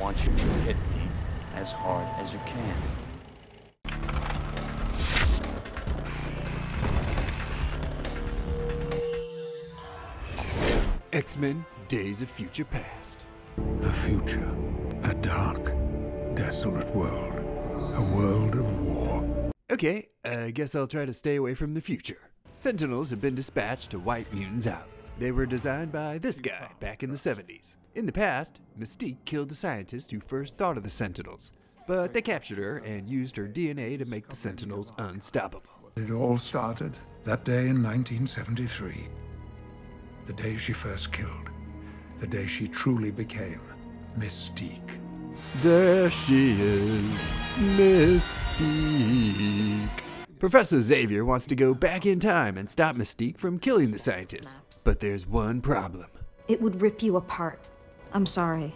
want you to hit me as hard as you can. X-Men Days of Future Past. The future. A dark, desolate world. A world of war. Okay, I guess I'll try to stay away from the future. Sentinels have been dispatched to wipe mutants out. They were designed by this guy back in the 70s. In the past, Mystique killed the scientist who first thought of the Sentinels, but they captured her and used her DNA to make the Sentinels unstoppable. It all started that day in 1973. The day she first killed. The day she truly became Mystique. There she is, Mystique. Professor Xavier wants to go back in time and stop Mystique from killing the scientist. But there's one problem. It would rip you apart. I'm sorry.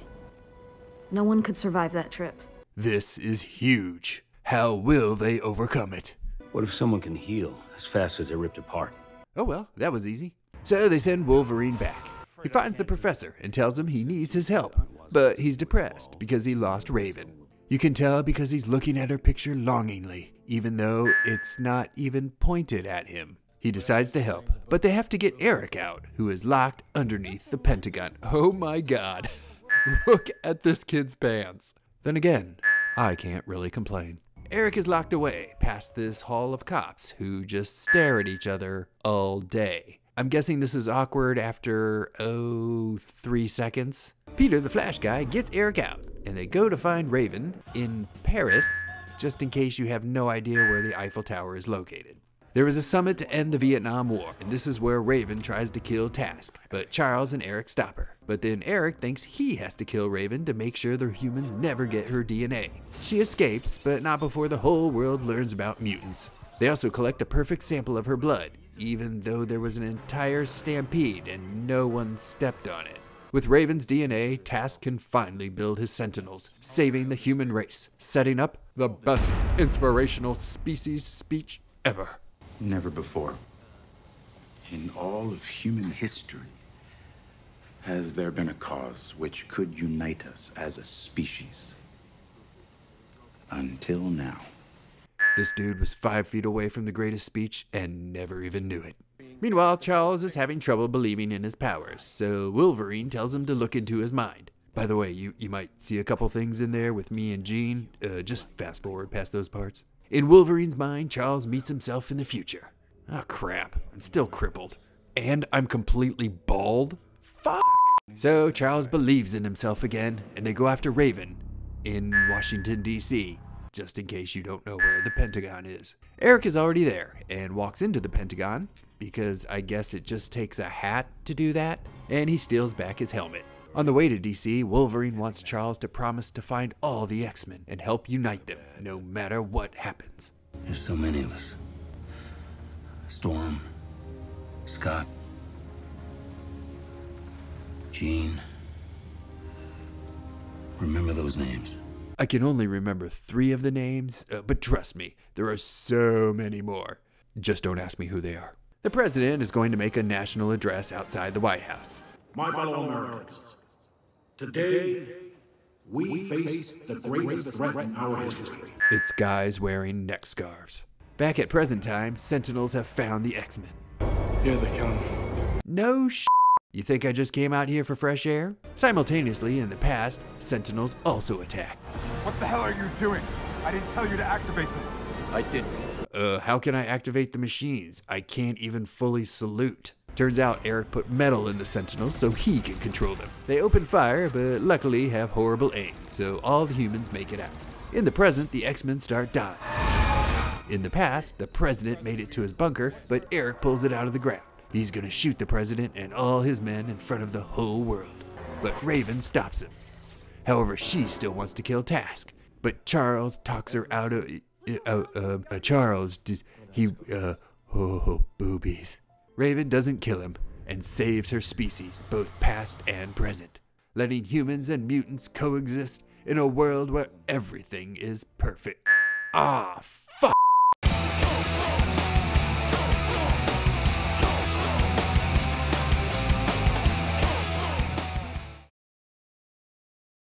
No one could survive that trip. This is huge. How will they overcome it? What if someone can heal as fast as they're ripped apart? Oh well, that was easy. So they send Wolverine back. He finds the professor and tells him he needs his help, but he's depressed because he lost Raven. You can tell because he's looking at her picture longingly, even though it's not even pointed at him. He decides to help, but they have to get Eric out, who is locked underneath the Pentagon. Oh my god. Look at this kid's pants. Then again, I can't really complain. Eric is locked away past this hall of cops who just stare at each other all day. I'm guessing this is awkward after, oh, three seconds. Peter, the Flash guy, gets Eric out, and they go to find Raven in Paris, just in case you have no idea where the Eiffel Tower is located. There is a summit to end the Vietnam War, and this is where Raven tries to kill Trask, but Charles and Eric stop her. But then Eric thinks he has to kill Raven to make sure the humans never get her DNA. She escapes, but not before the whole world learns about mutants. They also collect a perfect sample of her blood, even though there was an entire stampede and no one stepped on it. With Raven's DNA, Trask can finally build his Sentinels, saving the human race, setting up the best inspirational species speech ever. Never before. In all of human history, has there been a cause which could unite us as a species? Until now. This dude was five feet away from the greatest speech and never even knew it. Meanwhile, Charles is having trouble believing in his powers, so Wolverine tells him to look into his mind. By the way, you, you might see a couple things in there with me and Jean. Uh, just fast forward past those parts. In Wolverine's mind, Charles meets himself in the future. Oh crap, I'm still crippled. And I'm completely bald? Fuck! So Charles believes in himself again, and they go after Raven in Washington, D.C., just in case you don't know where the Pentagon is. Eric is already there and walks into the Pentagon, because I guess it just takes a hat to do that, and he steals back his helmet. On the way to DC, Wolverine wants Charles to promise to find all the X Men and help unite them, no matter what happens. There's so many of us. Storm, Scott, Jean. Remember those names. I can only remember three of the names, uh, but trust me, there are so many more. Just don't ask me who they are. The president is going to make a national address outside the White House. My fellow Americans, today we face the greatest threat in our history. It's guys wearing neck scarves. Back at present time, Sentinels have found the X Men. Here they come. No sh. You think I just came out here for fresh air? Simultaneously, in the past, Sentinels also attack. What the hell are you doing? I didn't tell you to activate them. I didn't. Uh, how can I activate the machines? I can't even fully salute. Turns out Eric put metal in the Sentinels so he can control them. They open fire, but luckily have horrible aim, so all the humans make it out. In the present, the X-Men start dying. In the past, the president made it to his bunker, but Eric pulls it out of the ground. He's gonna shoot the president and all his men in front of the whole world. But Raven stops him. However, she still wants to kill Trask, but Charles talks her out of. Uh, uh, uh, Charles, he, uh, oh, boobies. Raven doesn't kill him and saves her species, both past and present, letting humans and mutants coexist in a world where everything is perfect. Ah,